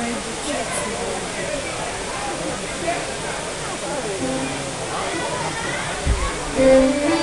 tried the checks. Mm -hmm.